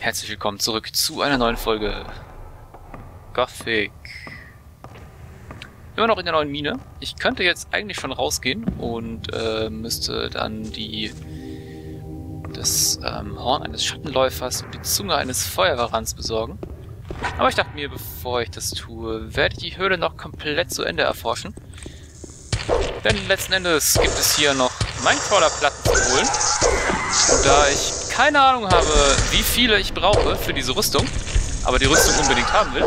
Herzlich willkommen zurück zu einer neuen Folge Gothic. Immer noch in der neuen Mine. Ich könnte jetzt eigentlich schon rausgehen und äh, müsste dann die das ähm, Horn eines Schattenläufers und die Zunge eines Feuerwehrrands besorgen. Aber ich dachte mir, bevor ich das tue, werde ich die Höhle noch komplett zu Ende erforschen. Denn letzten Endes gibt es hier noch Minecrawler-Platten zu holen. Und da ich keine Ahnung habe, wie viele ich brauche für diese Rüstung, aber die Rüstung unbedingt haben will,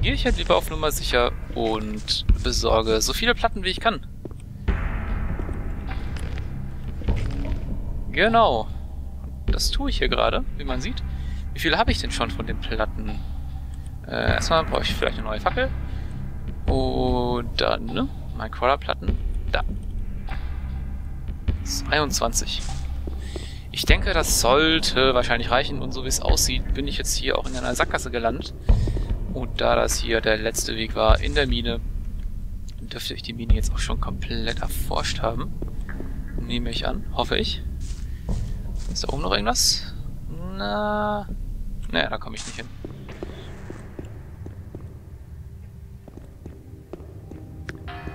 gehe ich halt lieber auf Nummer sicher und besorge so viele Platten wie ich kann. Genau. Das tue ich hier gerade, wie man sieht. Wie viele habe ich denn schon von den Platten? Äh, erstmal brauche ich vielleicht eine neue Fackel. Und dann, ne? Mein Crawler-Platten. Da. 22. Ich denke, das sollte wahrscheinlich reichen und so wie es aussieht, bin ich jetzt hier auch in einer Sackgasse gelandet. Und da das hier der letzte Weg war in der Mine, dürfte ich die Mine jetzt auch schon komplett erforscht haben. Nehme ich an, hoffe ich. Ist da oben noch irgendwas? Na, naja, da komme ich nicht hin.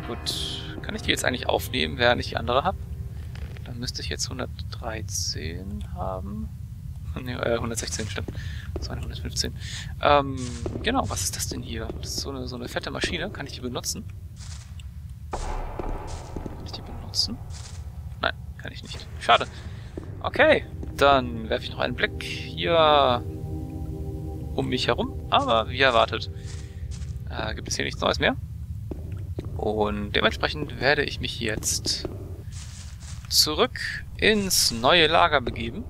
Gut, kann ich die jetzt eigentlich aufnehmen, während ich die andere habe? Müsste ich jetzt 113 haben. Ne, äh, 116, stimmt. Das waren 115. Ähm, genau, was ist das denn hier? Das ist so eine, so eine fette Maschine. Kann ich die benutzen? Kann ich die benutzen? Nein, kann ich nicht. Schade. Okay, dann werfe ich noch einen Blick hier um mich herum. Aber wie erwartet, äh, gibt es hier nichts Neues mehr. Und dementsprechend werde ich mich jetzt zurück ins neue Lager begeben.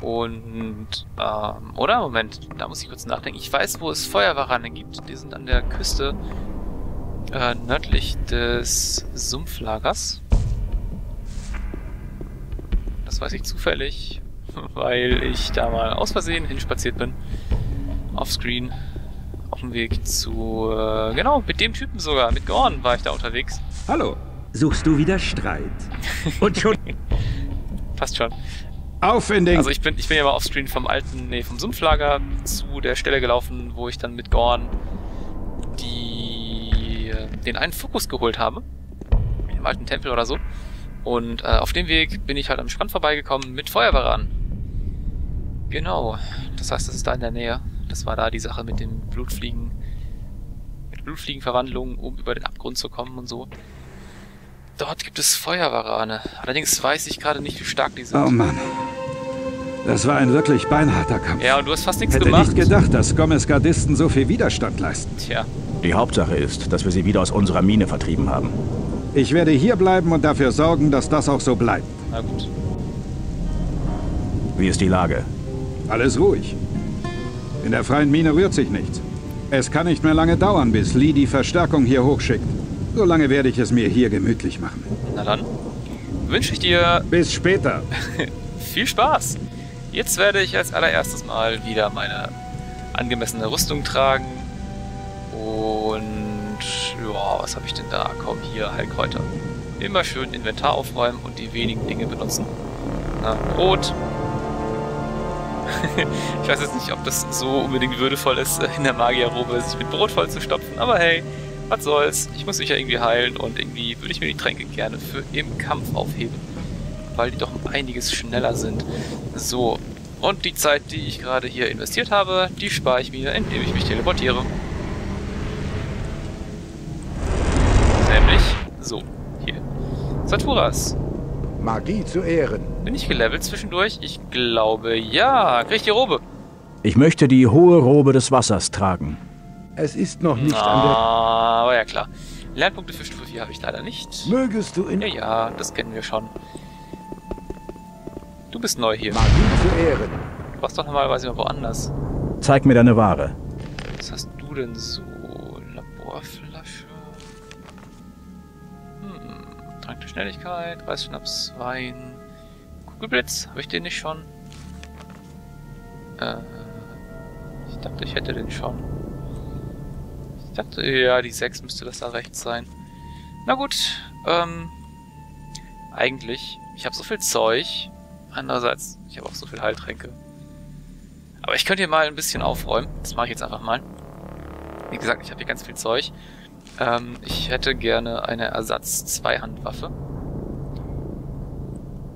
Und, ähm, oder? Moment, da muss ich kurz nachdenken. Ich weiß, wo es Feuerwarane gibt. Die sind an der Küste äh, nördlich des Sumpflagers. Das weiß ich zufällig, weil ich da mal aus Versehen hinspaziert bin. Offscreen. Auf dem Weg zu, äh, genau, mit dem Typen sogar. Mit Gorn war ich da unterwegs. Hallo. Suchst du wieder Streit? Und schon... Passt schon. Auf in den... Also ich bin, ich bin ja mal offscreen vom alten, nee, vom Sumpflager zu der Stelle gelaufen, wo ich dann mit Gorn die, den einen Fokus geholt habe. Im alten Tempel oder so. Und äh, auf dem Weg bin ich halt am Strand vorbeigekommen mit Feuerwehrern. Genau. Das heißt, das ist da in der Nähe. Das war da die Sache mit dem Blutfliegen. Mit Blutfliegenverwandlung, um über den Abgrund zu kommen und so. Dort gibt es Feuerwarane. Allerdings weiß ich gerade nicht, wie stark die sind. Oh Mann. Das war ein wirklich beinharter Kampf. Ja, und du hast fast nichts Hätte gemacht. nicht gedacht, dass Gomez-Gardisten so viel Widerstand leisten. Tja, Die Hauptsache ist, dass wir sie wieder aus unserer Mine vertrieben haben. Ich werde hier bleiben und dafür sorgen, dass das auch so bleibt. na gut. Wie ist die Lage? Alles ruhig. In der freien Mine rührt sich nichts. Es kann nicht mehr lange dauern, bis Lee die Verstärkung hier hochschickt. Solange werde ich es mir hier gemütlich machen. Na dann wünsche ich dir Bis später. viel Spaß. Jetzt werde ich als allererstes mal wieder meine angemessene Rüstung tragen. Und ja, was habe ich denn da? Komm, hier, Heilkräuter. Immer schön Inventar aufräumen und die wenigen Dinge benutzen. Na, Brot. ich weiß jetzt nicht, ob das so unbedingt würdevoll ist, in der Magierrobe sich mit Brot voll zu stopfen, aber hey, was soll's. Ich muss mich ja irgendwie heilen und irgendwie würde ich mir die Tränke gerne für im Kampf aufheben. Weil die doch um einiges schneller sind. So, und die Zeit, die ich gerade hier investiert habe, die spare ich mir, indem ich mich teleportiere. Nämlich so, hier. Saturas. Magie zu Ehren. Bin ich gelevelt zwischendurch? Ich glaube, ja. Krieg ich die Robe? Ich möchte die hohe Robe des Wassers tragen. Es ist noch nicht an Ah, aber ja klar. Lernpunkte für Stufe 4 habe ich leider nicht. der... Mögest du in Ja, ja, das kennen wir schon. Du bist neu hier. Magie zu Ehren. Du warst doch normalerweise immer woanders. Zeig mir deine Ware. Was hast du denn so? Laborflasche. Hm. Trank der Schnelligkeit, Reisschnaps, Wein. Kugelblitz, habe ich den nicht schon? Äh. Ich dachte, ich hätte den schon. Ich dachte, ja, die 6 müsste das da rechts sein. Na gut, ähm. Eigentlich, ich habe so viel Zeug. Andererseits, ich habe auch so viel Heiltränke. Aber ich könnte hier mal ein bisschen aufräumen. Das mache ich jetzt einfach mal. Wie gesagt, ich habe hier ganz viel Zeug. Ähm, ich hätte gerne eine Ersatz-Zweihandwaffe.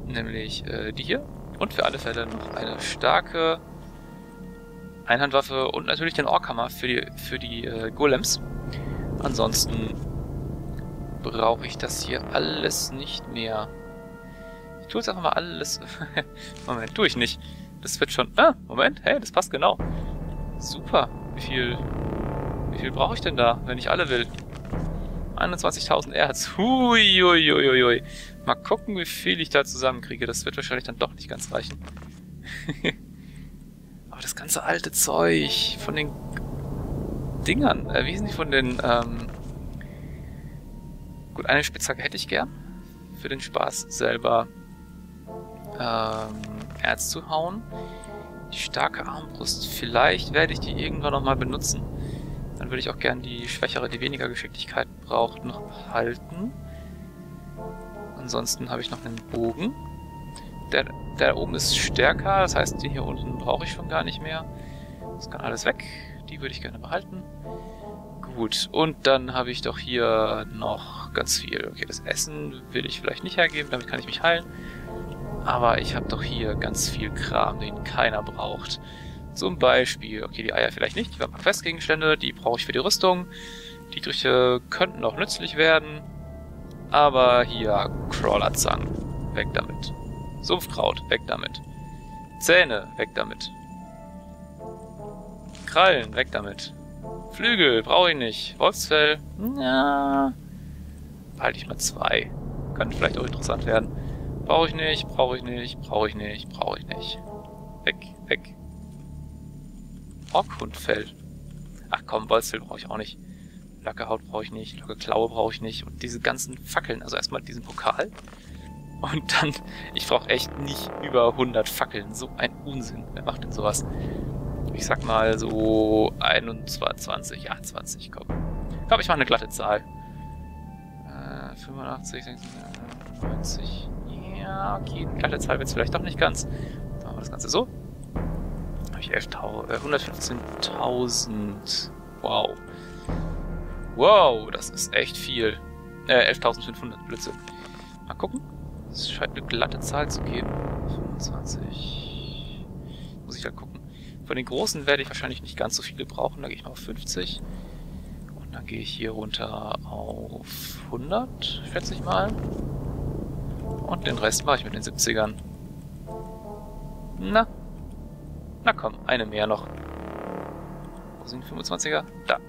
Nämlich äh, die hier. Und für alle Fälle noch eine starke Einhandwaffe und natürlich den Orkhammer für die, für die äh, Golems. Ansonsten brauche ich das hier alles nicht mehr. Ich tue jetzt einfach mal alles... Moment, tue ich nicht. Das wird schon... Ah, Moment, hey, das passt genau. Super. Wie viel... Wie viel brauche ich denn da, wenn ich alle will? 21.000 Erz. Hui, hui, hui, hui. Mal gucken, wie viel ich da zusammenkriege. Das wird wahrscheinlich dann doch nicht ganz reichen. Ganze alte Zeug von den Dingern, äh, wie sind die von den, ähm... Gut, eine Spitzhacke hätte ich gern. Für den Spaß selber ähm, Erz zu hauen. Die starke Armbrust, vielleicht werde ich die irgendwann nochmal benutzen. Dann würde ich auch gern die schwächere, die weniger Geschicklichkeit braucht, noch halten. Ansonsten habe ich noch einen Bogen. Der, der oben ist stärker, das heißt, den hier unten brauche ich schon gar nicht mehr. Das kann alles weg. Die würde ich gerne behalten. Gut, und dann habe ich doch hier noch ganz viel. Okay, das Essen will ich vielleicht nicht hergeben, damit kann ich mich heilen. Aber ich habe doch hier ganz viel Kram, den keiner braucht. Zum Beispiel, okay, die Eier vielleicht nicht, die waren Questgegenstände, die brauche ich für die Rüstung. Die Dietriche könnten auch nützlich werden. Aber hier, Crawlerzangen, weg damit. Sumpfkraut, weg damit. Zähne, weg damit. Krallen, weg damit. Flügel, brauche ich nicht. Wolfsfell, ja. Behalte ich mal zwei. Könnte vielleicht auch interessant werden. Brauche ich nicht, brauche ich nicht, brauche ich nicht, brauche ich nicht. Weg, weg. Orkhundfell. Ach komm, Wolfsfell brauche ich auch nicht. Lackehaut brauche ich nicht, Lacke brauche ich nicht. Und diese ganzen Fackeln, also erstmal diesen Pokal. Und dann, ich brauche echt nicht über 100 Fackeln. So ein Unsinn. Wer macht denn sowas? Ich sag mal so 21, ja 20, komm. Ich glaube, ich mache eine glatte Zahl. Äh, 85, 96, ja, okay, eine glatte Zahl wird es vielleicht doch nicht ganz. Dann machen wir das Ganze so. Habe ich 11 äh, 115.000. Wow. Wow, das ist echt viel. Äh, 11.500 Blitze. Mal gucken. Es scheint eine glatte Zahl zu geben. 25. Muss ich halt gucken. Von den großen werde ich wahrscheinlich nicht ganz so viele brauchen. Da gehe ich mal auf 50. Und dann gehe ich hier runter auf 100, schätze ich mal. Und den Rest mache ich mit den 70ern. Na. Na komm, eine mehr noch. Wo sind die 25er? Da.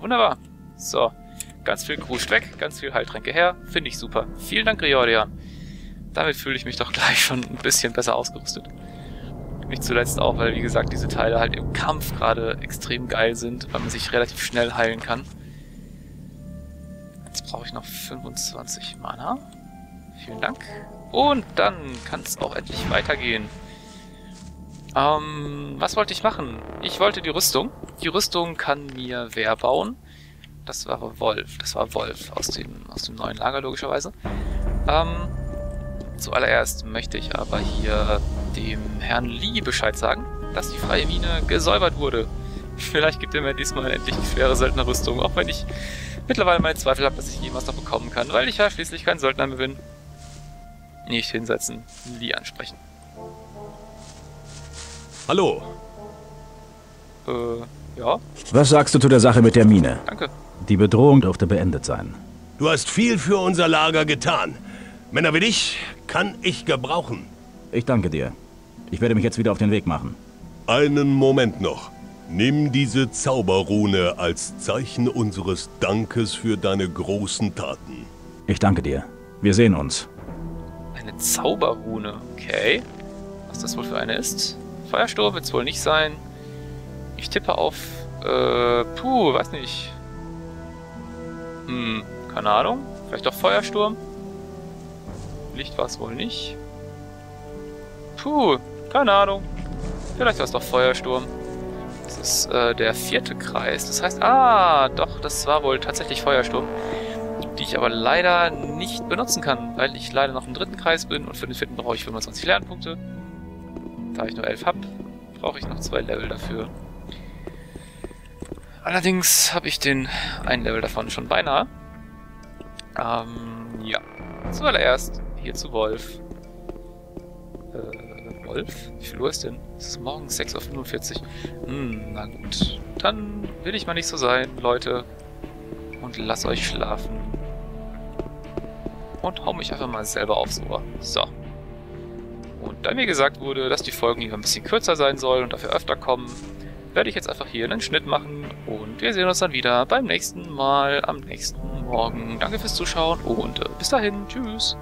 Wunderbar. So. Ganz viel Kruscht weg, ganz viel Heiltränke her. Finde ich super. Vielen Dank, Riordian. Damit fühle ich mich doch gleich schon ein bisschen besser ausgerüstet. Nicht zuletzt auch, weil, wie gesagt, diese Teile halt im Kampf gerade extrem geil sind, weil man sich relativ schnell heilen kann. Jetzt brauche ich noch 25 Mana. Vielen Dank. Und dann kann es auch endlich weitergehen. Ähm, was wollte ich machen? Ich wollte die Rüstung. Die Rüstung kann mir wer bauen? Das war Wolf. Das war Wolf aus dem, aus dem neuen Lager, logischerweise. Ähm, zuallererst möchte ich aber hier dem Herrn Lee Bescheid sagen, dass die freie Mine gesäubert wurde. Vielleicht gibt er mir diesmal endlich die schwere Söldnerrüstung, auch wenn ich mittlerweile meine Zweifel habe, dass ich jemals noch bekommen kann, weil ich ja schließlich kein Söldner mehr bin. Nicht hinsetzen, Lee ansprechen. Hallo. Äh, ja, Was sagst du zu der Sache mit der Mine? danke. Die Bedrohung dürfte beendet sein. Du hast viel für unser Lager getan. Männer wie dich kann ich gebrauchen. Ich danke dir. Ich werde mich jetzt wieder auf den Weg machen. Einen Moment noch. Nimm diese Zauberrune als Zeichen unseres Dankes für deine großen Taten. Ich danke dir. Wir sehen uns. Eine Zauberrune, okay. Was das wohl für eine ist? Feuersturm wird es wohl nicht sein. Ich tippe auf, äh, puh, weiß nicht. Hm, keine Ahnung. Vielleicht doch Feuersturm? Licht war es wohl nicht. Puh, keine Ahnung. Vielleicht war es doch Feuersturm. Das ist äh, der vierte Kreis. Das heißt, ah, doch, das war wohl tatsächlich Feuersturm. Die ich aber leider nicht benutzen kann, weil ich leider noch im dritten Kreis bin und für den vierten brauche ich 25 Lernpunkte. Da ich nur 11 habe, brauche ich noch zwei Level dafür. Allerdings habe ich den ein Level davon schon beinahe. Ähm, ja. Zuallererst hier zu Wolf. Äh, Wolf? Wie viel Uhr ist denn? Es ist morgens 6.45 Uhr. Hm, na gut. Dann will ich mal nicht so sein, Leute. Und lass euch schlafen. Und hau mich einfach mal selber aufs Ohr. So. Und da mir gesagt wurde, dass die Folgen lieber ein bisschen kürzer sein sollen und dafür öfter kommen, werde ich jetzt einfach hier einen Schnitt machen und wir sehen uns dann wieder beim nächsten Mal am nächsten Morgen. Danke fürs Zuschauen und äh, bis dahin. Tschüss.